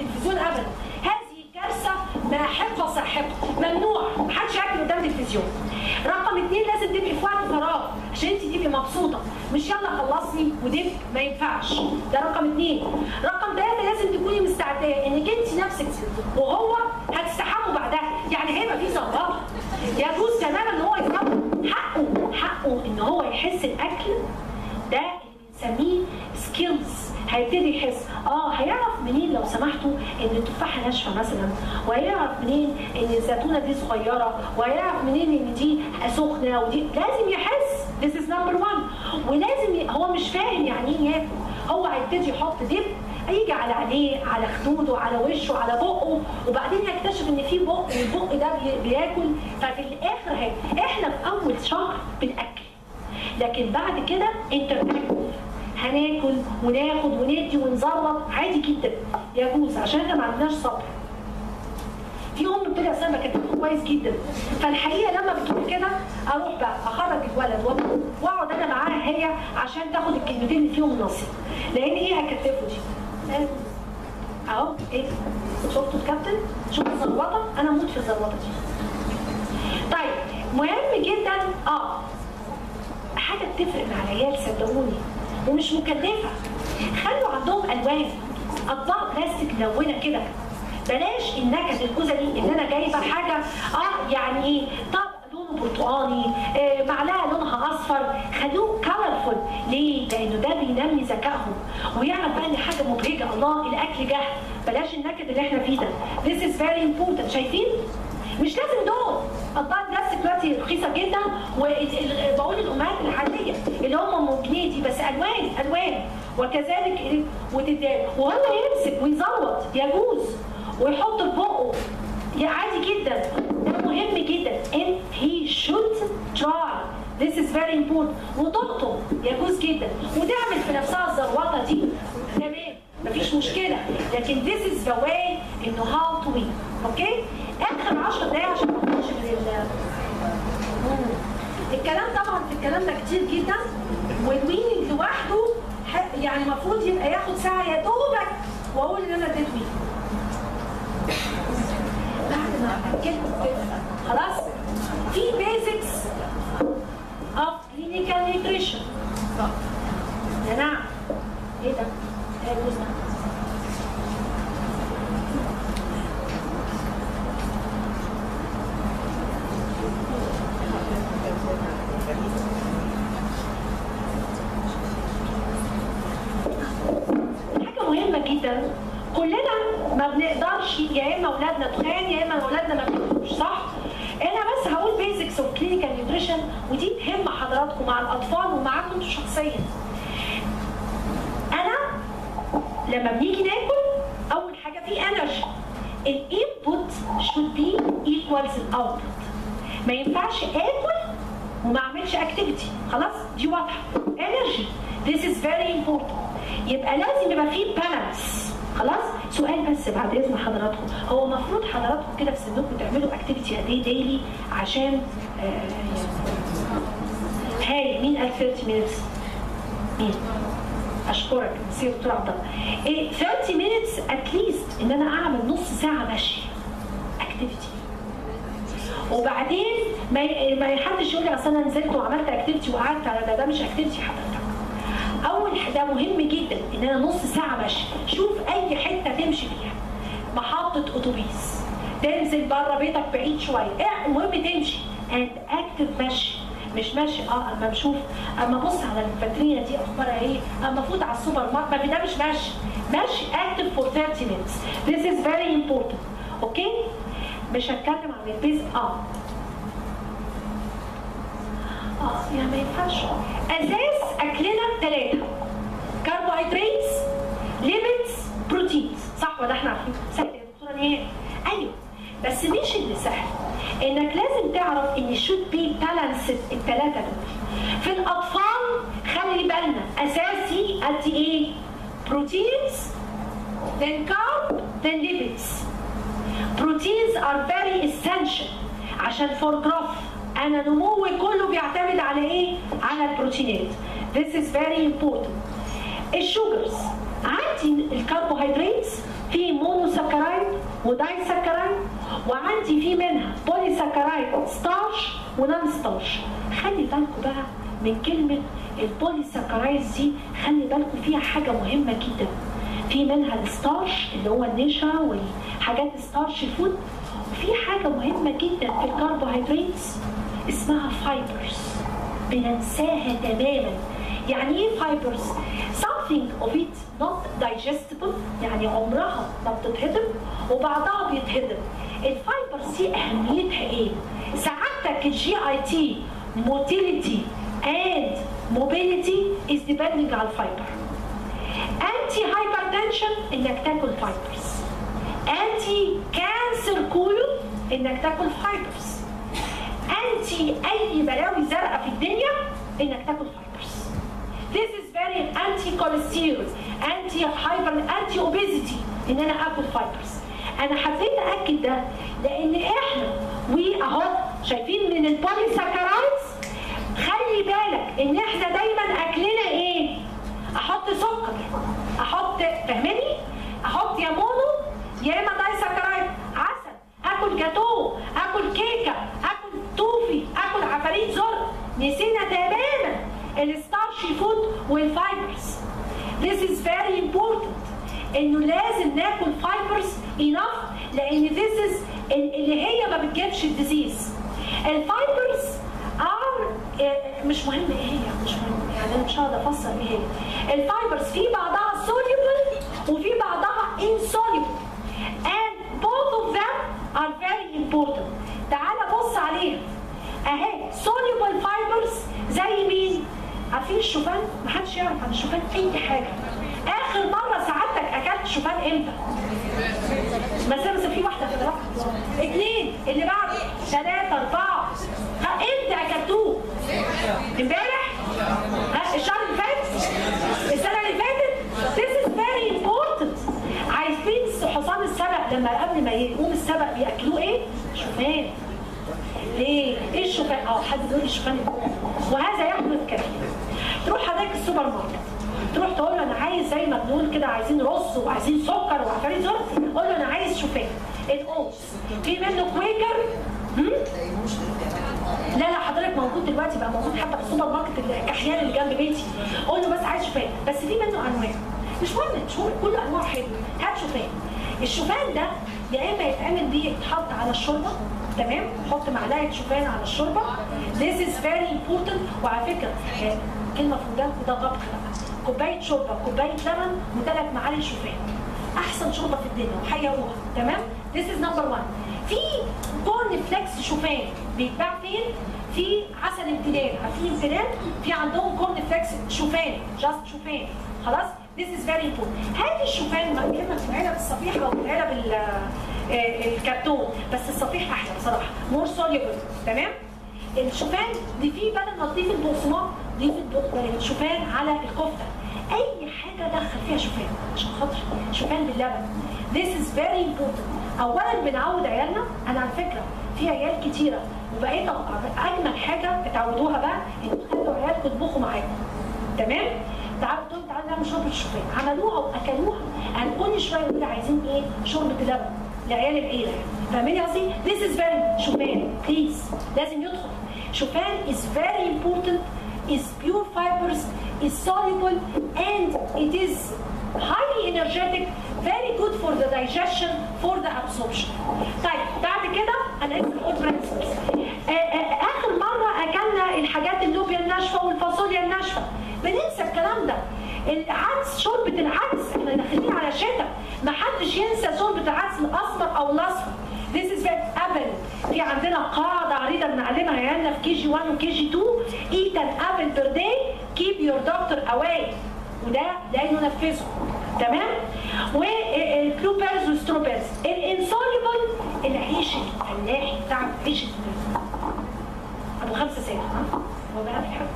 تلفزيون ابدا. هذه كارثة ماحقه ساحقه ممنوع. محدش ياكل قدام التلفزيون. رقم اثنين لازم تبقي في وقت فراغ عشان انت تبقي مبسوطة. مش يلا خلصني ودب ما ينفعش. ده رقم اثنين رقم ثلاثة لازم تكوني مستعدة إنك انت نفسك وهو هتستحموا بعدها. يعني هيبقى في ظباطه يجوز تماما إن هو يظبط حقه. حقه إن هو يحس الأكل. ده اللي بنسميه skills هيبتدي يحس. آه هيعرف منين لو سمحتوا إن التفاحة ناشفة مثلا؟ وهيعرف منين إن الزيتونة دي صغيرة؟ وهيعرف منين إن دي سخنة؟ ودي لازم يحس. This is number one. ولازم ي... هو مش فاهم يعني إيه ياكل. هو هيبتدي يحط ده يجي على عينيه على خدوده على وشه على بقه وبعدين يكتشف إن في بق والبق ده بي- بياكل. ففي الآخر هي إحنا في أول شهر بنأكل. لكن بعد كده انترتاكتيف هناكل وناخد وندي ونظبط عادي جدا. يجوز عشان إحنا ما عندناش صبر. في أم بتبقى سامه كتبته كويس جدا. فالحقيقة لما بتقول كده أروح بقى أخرج الولد وأقعد أنا معاها هي عشان تاخد الكلمتين اللي فيهم نصيب لأن إيه هكتفه دي أهو إيه؟ شفتوا الكابتن؟ شفتوا الزروطه أنا أموت في الزروطه دي. طيب مهم جدا آه حاجة بتفرق مع العيال صدقوني. ومش مكلفة. خلوا عندهم ألوان. أطباق بلاستيك ملونة كده. بلاش النكد الكوزه دي إن أنا جايبة حاجة. آه يعني إيه؟ طبق لونه برتقاني. آه معلقة لونها أصفر. خلوه كلرفول ليه؟ لأنه ده بينمي ذكائهم. ويعرف بقى إن حاجة مبهجة. الله الأكل جه. بلاش النكد اللي إحنا فيه ده. This is very important. شايفين؟ مش لازم دول. دلوقتي رخيصة جدا وبقول الأمهات العادية اللي هم ممكنين دي بس ألوان ألوان. وكذلك؟ وتدال. وهو يمسك ويزوط يجوز. ويحط في بقه. عادي جدا. ده مهم جدا. And he should try. This is very important. وتقطم يجوز جدا. وتعمل في نفسها الزروطه دي. تمام. مفيش مشكلة. لكن this is the way إنه how to wean. Okay آخر 10 دقايق عشان ما نخرجش من. الكلام طبعا في الكلام ده كتير جدا وال weaning لوحده يعني المفروض يبقى ياخد ساعة يا دوبك وأقول إن أنا اديت wean بعد ما اكلت خلاص في basics of clinical nutrition يا نعم إيه ده؟ إيه ده؟ حاجة كلنا ما بنقدرش يا إما أولادنا تخان يا إما أولادنا ما بياكلوش صح؟ أنا بس هقول basics of clinical nutrition ودي تهم حضراتكم مع الأطفال ومعاكم أنتوا شخصيا. أنا لما بنيجي ناكل أول حاجة في energy ال input should be equals ال output ما ينفعش آكل وما أعملش activity خلاص؟ دي واضحة. Energy this is very important. يبقى لازم يبقى في balance خلاص؟ سؤال بس بعد إذن حضراتكم. هو المفروض حضراتكم كده في سنكم تعملوا activity قد إيه daily عشان آه ها مين قال 30 minutes مين؟ أشكرك سي دكتور عبد الله. إيه 30 minutes at least إن أنا أعمل نص ساعة مشي activity وبعدين ما ما حدش يقول لي أصل أنا نزلت وعملت activity وقعدت على ده ده مش activity حضرتك. حاجة مهم جدا إن أنا نص ساعة مشي. شوف أي حتة تمشي فيها. محطة أتوبيس. تنزل بره بيتك بعيد شوية. إيه المهم تمشي. And active مشي. مش ماشي آه أما بشوف أما ابص على الفاترينا دي أخبارها إيه؟ أما افوت على السوبر ماركت ما ده مش ماشي ماشي active for 30 minutes. This is very important. Okay مش هتكلم عن ال base. آه. آه يعني ما ينفعش. أساس أكلنا ثلاثة كربوهيدرات lipids proteins صح ولا إحنا عارفين؟ سهل يا دكتورة نهائي. أيوه. بس مش اللي سهل. إنك لازم تعرف إن should be balanced الثلاثه دول. في الأطفال خلي بالنا أساسي قد إيه؟ Proteins then carb then lipids proteins are very essential. عشان for growth. أنا نموي كله بيعتمد على إيه؟ على البروتينات. This is very important. ال sugars. عندي الكربوهيدرات في mono و disaccharide وعندي في منها polysaccharide starch و non starch خلي بالكم بقى من كلمة ال polysaccharide دي خلي بالكم فيها حاجة مهمة جدا. في منها ال starch اللي هو النشا والحاجات starch food. وفي حاجة مهمة جدا في الكربوهيدرات اسمها fibers. بننساها تماما. يعني إيه fibers؟ Something of it not digestible يعني عمرها ما بتتهضم وبعضها بيتهضم. ال fibers دي أهميتها إيه؟ سعادتك ال GIT motility and mobility is depending على ال fiber anti hypertension إنك تاكل fibers anti cancer colon إنك تاكل fibers anti أي بلاوي زرقاء في الدنيا إنك تاكل fibers Very anti cholesterol anti hyper anti obesity إن أنا آكل fibers أنا حبيت أأكد ده لأن إحنا واهو شايفين من ال polysaccharides خلي بالك إن إحنا دايما أكلنا إيه؟ أحط سكر. أحط فاهماني؟ أحط يا mono يا إما disaccharide عسل. آكل جاتو آكل كيكة آكل توفي آكل عفاريت زرق. نسينا تماما ال starchy food وال fibers This is very important. انه لازم ناكل fibers enough لأن this is اللي هي ما بتجيبش ال disease ال fibers are مش مهم إيه هي مش مهم يعني أنا مش هقدر أفسر إيه هي. ال fibers في بعضها soluble وفي بعضها insoluble. And both of them are very important. تعال بص عليها. أهي soluble fibers زي مين؟ عارفين الشوفان؟ محدش يعرف عن الشوفان أي حاجة. آخر مرة سعادتك أكلت شوفان إمتى؟ مثلا مثلا في واحدة كده اثنين اللي بعده ثلاثة أربعة. ها إمتى أكلتوه؟ إمبارح؟ الشهر اللي فات؟ السنة اللي فاتت؟ This is very important. عايزين حصان السبق لما قبل ما يقوم السبق بياكلوه إيه؟ شوفان. ليه؟ إيه الشوفان؟ آه حد يقول لي وهذا يحدث كثيرا. السوبر ماركت. تروح تقول له أنا عايز زي ما بنقول كده عايزين رز وعايزين سكر وعفاريت زرق قول له أنا عايز شوفان. ال oats في منه كويكر؟ لا لا حضرتك موجود دلوقتي بقى موجود حتى في السوبر ماركت الكحيان اللي جنب بيتي. قول له بس عايز شوفان. بس في منه أنواع. مش مهم مش مهم. كل أنواع حلوة. هات شوفان. الشوفان ده يا إما يتعمل بيه يتحط على الشوربة تمام؟ حط معلقة شوفان على الشوربة. This is very important. وعلى فكرة آه، كلمه ودانكم ده طبخ بقى كوباية شوربة كوباية لبن وثلاث معالق شوفان. أحسن شوربة في الدنيا وحيروها. تمام؟ This is number one. في corn flakes شوفان. بيتباع فين؟ في عسل امتنان عارفين امتنان في عندهم corn flakes شوفان. just شوفان. خلاص؟ This is very important. هات الشوفان ما كلمه في العلب الصفيحه أو العلب ال- آه، الكرتون بس الصفيح أحلى بصراحة. more soluble تمام؟ الشوفان دي فيه بدل ما تضيف البقسماط ضيف الب- الشوفان على الكفته. أي حاجة دخل فيها شوفان عشان خاطر شوفان باللبن. This is very important. اولا بنعود عيالنا. أنا على فكرة في عيال كتيرة وبقيت أجمل حاجة اتعودوها بقى إن تخلوا عيالكم يطبخوا معاكم تمام؟ تعالوا تقول تعالوا نعمل شوربة الشوفان. عملوها وأكلوها. كل شوية يقولوا عايزين إيه؟ شوربة لبن لعيال العيلة يعني. فاهمين قصدي؟ This is very شوفان بليز لازم يدخل. شوفان is very important is pure fibers is soluble and it is highly energetic very good for the digestion for the absorption. طيب بعد كده أنا لسه قلت principles آخر مرة أكلنا الحاجات اللوبيا الناشفة والفاصوليا الناشفة. بننسى الكلام ده. العدس شوربة العدس إحنا داخلين على شتاء. ما حدش ينسى شوربة العدس الاصفر أو الأصفر. This is very apple في عندنا قاعدة عريضة بنعلمها عيالنا في KG 1 و KG 2 eat an apple per day keep your doctor away وده لا ننفذه تمام وال blueberries وال strawberries ال insoluble العيش الفلاحي بتاع عيش الفلاحي ابو خمسة سنة ها هو بقى في حاجة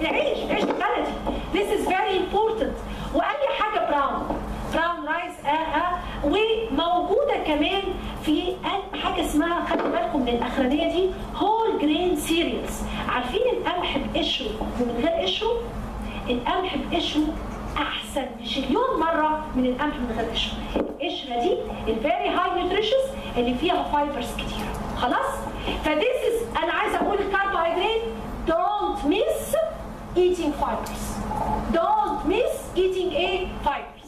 العيش العيش البلدي this is very important واي حاجة brown brown rice آه آه وموجوده كمان في حاجة اسمها خلي بالكم من الاخرانيه دي whole grain cereals عارفين القمح بقشره ومن غير قشره؟ القمح بقشره أحسن بشليون مرة من القمح من غير قشره. القشرة دي ال very high nutritions اللي فيها fibers كتير. خلاص؟ ف this أنا عايزة أقول الكربوهيدرات don't miss eating fibers. don't miss eating إيه fibers.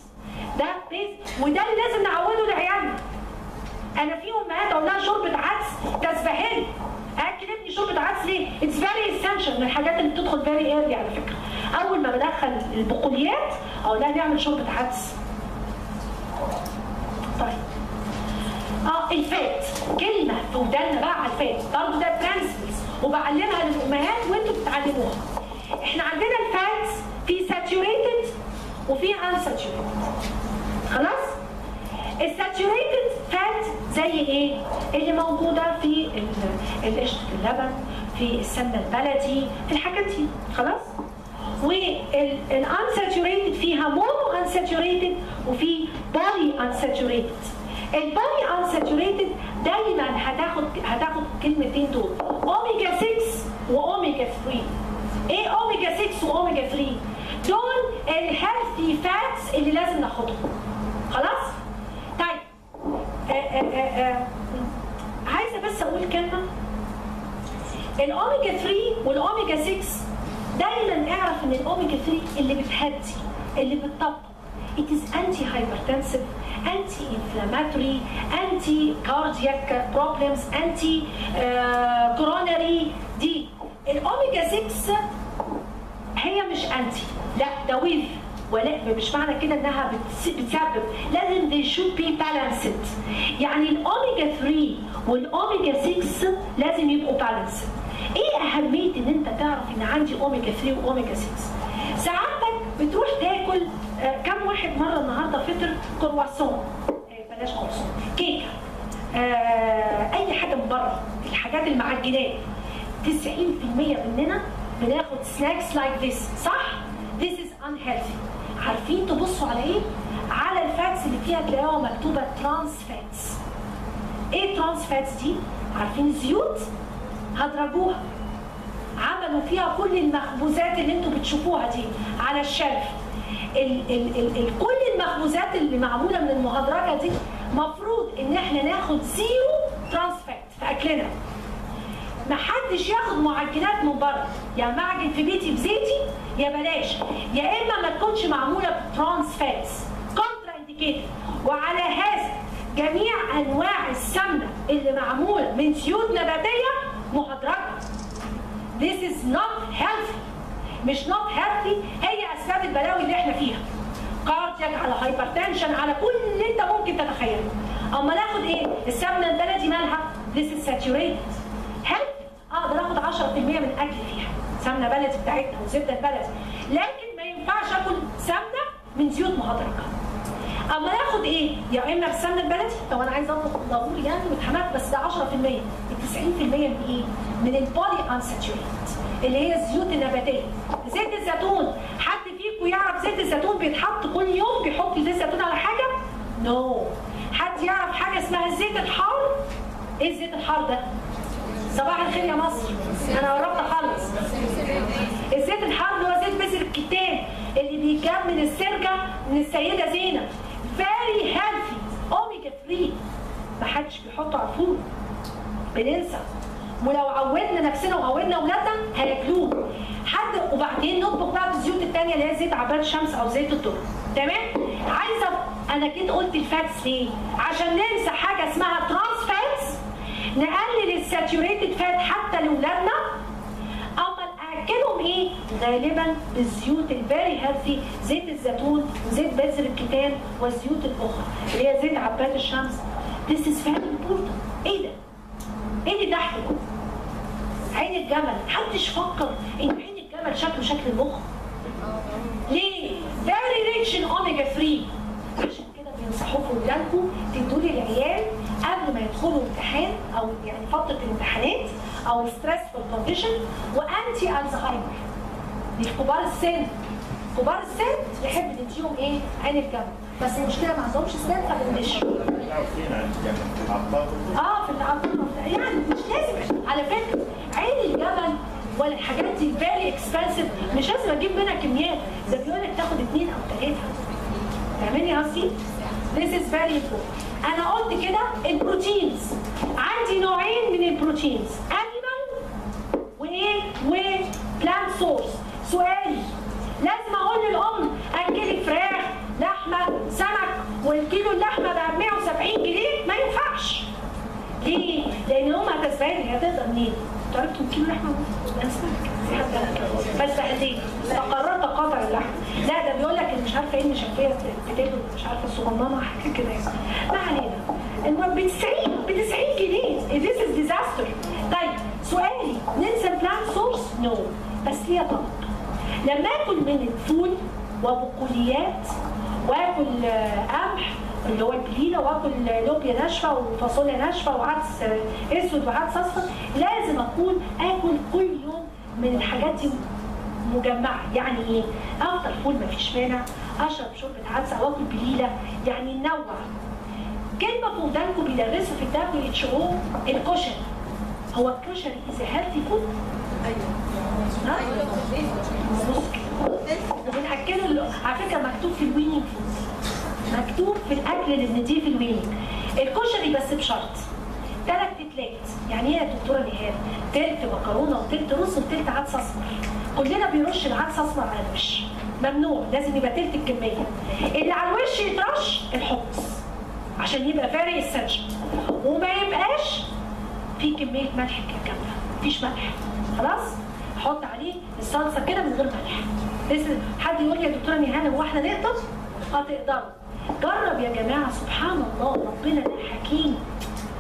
ده base وده اللي لازم نعوده لعيالنا. أنا في امهات أقول لها شوربة عدس تسبهل اكل ابني شوربة عدس ليه؟ it's very essential من الحاجات اللي بتدخل very early على فكرة. أول ما بدخل البقوليات أقول لها نعمل شوربة عدس. طيب. آه ال fat. كلمة في ودانا بقى على ال fat. برضه ده principles وبعلمها للأمهات وأنتوا بتتعلموها. إحنا عندنا ال fat في saturated وفي unsaturated خلاص؟ ال saturated fat زي إيه؟ اللي موجودة في قشره اللبن في السمنة البلدي في الحاجات دي. خلاص؟ وال unsaturated فيها mono unsaturated وفي poly unsaturated ال poly unsaturated دايما هتاخد هتاخد كلمتين دول. اوميجا 6 واوميجا 3 إيه اوميجا 6 واوميجا 3 دول ال healthy fats اللي لازم ناخدهم. خلاص طيب آه آه آه آه. عايزة بس أقول كلمة. الاوميجا 3 والاوميجا 6 دايما اعرف إن الاوميجا 3 اللي بتهدي اللي بتطبطب it is anti hypertensive anti inflammatory anti cardiac problems anti coronary دي الاوميجا 6 هي مش anti لا ده ويف ولا مش معنى كده إنها بتس- بتسبب. لازم they should be balanced. يعني الاوميجا 3 والاوميجا 6 لازم يبقوا balanced. إيه أهمية إن أنت تعرف إن عندي اوميجا 3 واوميجا 6 ساعتك بتروح تاكل آه، كم واحد مرة النهارده فطر؟ كرواسون. آه، بلاش كرواسون. كيكة. آه، أي حاجة من بره. الحاجات المعجنات. 90% مننا بناخد snacks like this صح؟ This is unhealthy. عارفين تبصوا على إيه؟ على ال fats اللي فيها تلاقوها مكتوبة trans fats إيه trans fats دي؟ عارفين الزيوت؟ هدرجوها عملوا فيها كل المخبوزات اللي أنتوا بتشوفوها دي على ال shelf ال ال ال ال كل المخبوزات اللي معمولة من المهدرجة دي مفروض إن إحنا ناخد zero trans fat في أكلنا ما حدش ياخد معجنات من بره يا أعجن في بيتي بزيتي يا بلاش. يا إما ما تكونش معمولة ب trans fats contraindicated وعلى هذا جميع أنواع السمنة اللي معمولة من زيوت نباتية مهدرجة. This is not healthy. مش not healthy. هي أسباب البلاوي اللي إحنا فيها. cardiac على hypertension على كل اللي أنت ممكن تتخيله. أما ناخد إيه؟ السمنة البلدي مالها. This is saturated health أقدر اخد 10% من اكلي فيها سمنة بلدي بتاعتنا وزبدة البلدي لكن ما ينفعش آكل سمنة من زيوت مهدرجه أما ناخد إيه؟ يا إما بالسمنه البلدي لو أنا عايز اطلب ضروري يعني واتحملت بس ده 10% ال 90% من إيه؟ من ال polyunsaturated اللي هي الزيوت النباتية. زيت الزيتون. حد فيكم يعرف زيت الزيتون بيتحط كل يوم بيحط زيت الزيتون على حاجة؟ no no. حد يعرف حاجة اسمها الزيت الحار؟ إيه الزيت الحار ده؟ صباح الخير يا مصر. أنا قربت أخلص. الزيت الحار هو زيت بذر الكتان اللي بيجاب من من السيدة زينب very healthy اوميجا 3 ما حدش بيحطه الفول بننسى. ولو عودنا نفسنا وعودنا أولادنا هياكلوه. حد وبعدين نطبخ بقى بالزيوت الثانية اللي هي زيت عباد الشمس أو زيت الذره تمام؟ عايزه أنا جيت قلت ال fats ليه؟ عشان ننسى حاجة اسمها trans نقلل ال saturated fat حتى لاولادنا أما اكلهم إيه؟ غالبا بالزيوت ال very healthy زيت الزيتون وزيت بذر الكتان والزيوت الأخرى اللي هي زيت عباد الشمس. This is very important. إيه ده؟ إيه ده عين الجمل. محدش فكر إن عين الجمل شكله شكل المخ. ليه؟ Very rich in omega 3 عشان كده بينصحوكم ولادكم تدوا لي العيال قبل ما يدخلوا امتحان أو يعني فترة الامتحانات أو ستريسفul كونديشن و anti Alzheimer لكبار السن. كبار السن يحب نديهم إيه؟ عين الجمل. بس المشكلة ما عندهمش سنان فبندشه في الأكل يعني مش لازم. على فكرة عين الجمل ولا الحاجات دي very expensive مش لازم أجيب منها كميات. ده بيقول لك تاخد اثنين أو ثلاثة فاهماني قصدي؟ This is very important. أنا قلت كده ال proteins. عندي نوعين من ال proteins. animal وايه و plant source سؤالي لازم أقول للأم اكلي فراخ لحمة سمك والكيلو اللحمة ب 170 جنيه؟ ما ينفعش. ليه؟ لأن هم هتسبقني هتقدر منين؟ تعرفتوا كيلو لحمة سمك. بس بعدين فقررت اقاطع اللحم لا ده بيقول لك اللي مش عارفة إيه المشفيه بتاكل مش عارفة الصغننة حاجة كده يعني. ما علينا. المهم ب 90 ب 90 جنيه This is disaster. طيب سؤالي. ننسى ال plant source؟ no بس ليها طبق لما آكل من الفول وبقوليات وآكل آه، قمح اللي هو البليلة وآكل لوبيا ناشفة وفاصوليا ناشفة وعدس آه، أسود وعدس أصفر لازم أكون آكل كل يوم من الحاجات دي مجمعه يعني إيه؟ افطر فول مفيش مانع. أشرب شوربة عدس أو آكل بليلة. يعني ننوع كلمه في ودانكم بيدرسوا في ال WHO الكشري. هو الكشري is healthy food؟ أيوه. وبنأكله ال- على فكرة مكتوب في ال weaning food. مكتوب في الأكل اللي بنديه في ال weaning الكشري بس بشرط. ثلاث تلات يعني إيه يا دكتورة نهاد تلت مكرونة وتلت رز وتلت عدس اسمر كلنا بيرش العدس اسمر على الوش. ممنوع لازم يبقى تلت الكمية. اللي على الوش يترش الحمص عشان يبقى فارق السنشن وما يبقاش في كمية ملح كاملة. مفيش ملح. خلاص؟ أحط عليه الصلصة كده من غير ملح. بس حد يقول لي يا دكتورة نهاد هو إحنا نقدر؟ آه جرب يا جماعة سبحان الله ربنا ده حكيم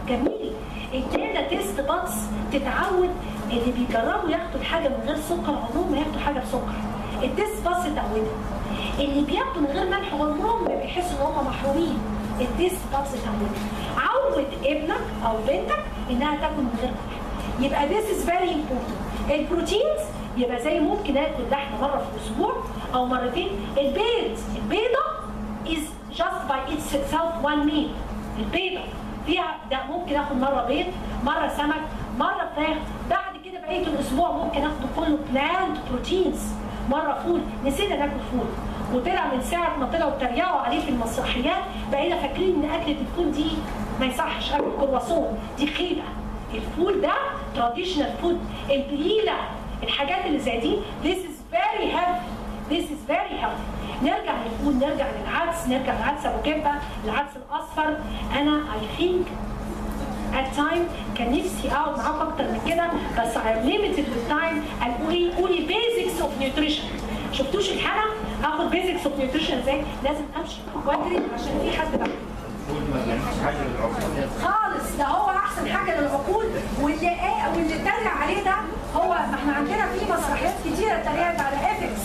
جميل. ادانا taste buds تتعود اللي بيجربوا ياخدوا الحاجة من غير سكر عمرهم ما ياخدوا حاجة بسكر. ال taste buds اتعودها اللي بياخدوا من غير ملح عمرهم ما بيحسوا إن هم محرومين ال taste buds اتعودها عود ابنك أو بنتك إنها تاكل من غير ملح. يبقى this is very important. ال proteins يبقى زي ممكن آكل لحمه مرة في الأسبوع أو مرتين. البيض البيضه is just by itself one meal. البيضه فيها ده ممكن آخد مرة بيض مرة سمك مرة فراخ. كده بقية الأسبوع ممكن آخده كله plant proteins مرة فول نسينا ناكل فول وطلع من ساعة ما طلعوا اتريقوا عليه في المسرحيات بقينا فاكرين إن أكلة الفول دي ما يصحش اكل كرواسون دي خيبة. الفول ده traditional food البليلة الحاجات اللي زي دي. This is very healthy. This is very healthy. نرجع للفول نرجع للعدس نرجع للعدس أبو كبة العدس الأصفر. أنا I think at time كان نفسي اقعد معاكم أكتر من كده بس I am limited with time and قولي قولي basics of nutrition شفتوش الحلقة هاخد بيزكس اوف نيوتريشن إزاي لازم امشي واجري عشان في حد بعد خالص ده هو احسن حاجة للعقول واللي إيه واللي اتريق عليه ده هو ما إحنا عندنا في مسرحيات كتيره اتريقت على ايفكس